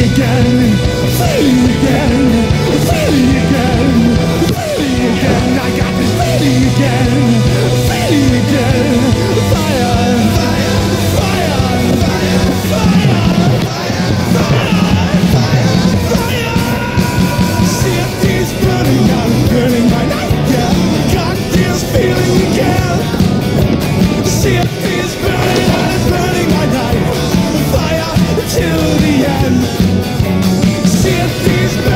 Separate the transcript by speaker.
Speaker 1: again, again, again, again. I got this feeling again, feeling again. these